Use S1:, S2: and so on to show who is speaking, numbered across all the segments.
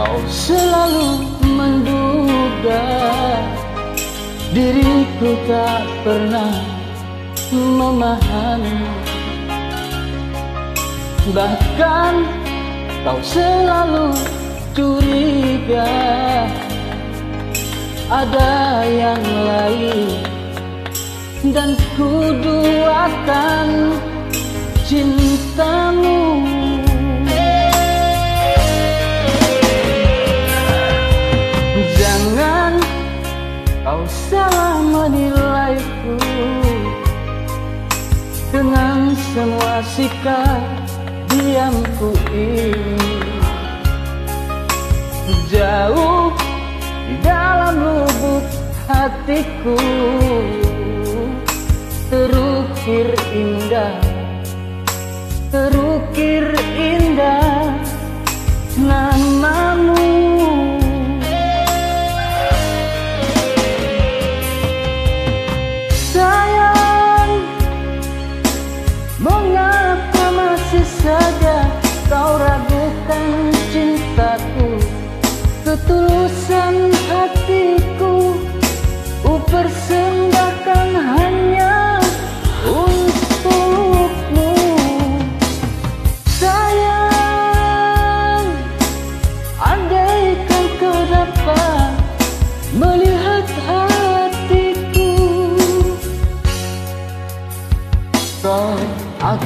S1: Kau selalu menduga Diriku tak pernah memahami. Bahkan kau selalu curiga Ada yang lain Dan kuduakan cintamu kau salah menilaiku Dengan semua sikap diamku ini. Jauh di dalam lubuk hatiku Terukir indah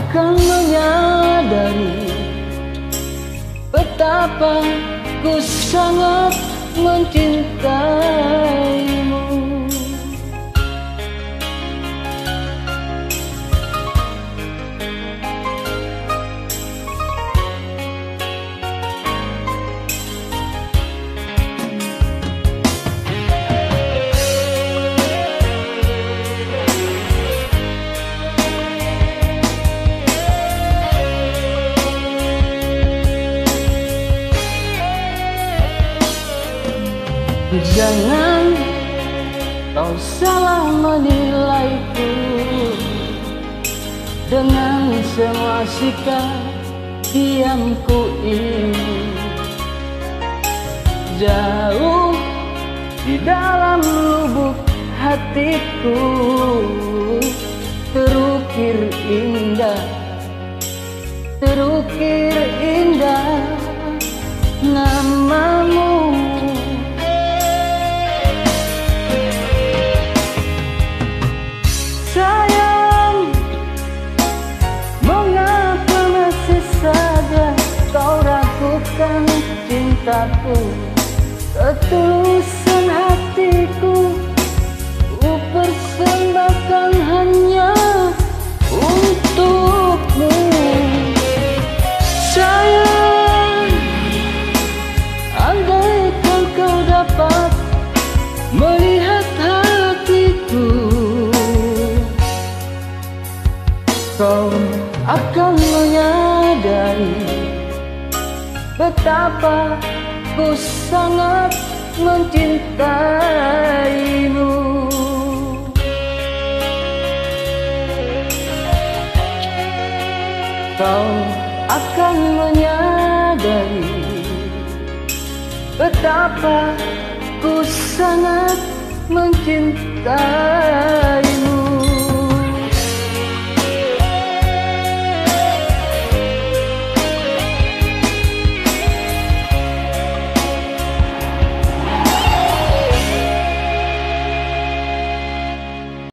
S1: akan menyadari betapa ku sangat mencintaimu. Jangan kau salah menilaiku. Dengan semua sikap diamku ini Jauh di dalam lubuk hatiku Terukir indah Terukir cintaku Ketulusan hatiku Ku persembahkan hanya untukmu. Sayang Andaikan kau dapat melihat hatiku. Kau akan menyadari Betapa ku sangat mencintaimu. Kau akan menyadari Betapa ku sangat mencintai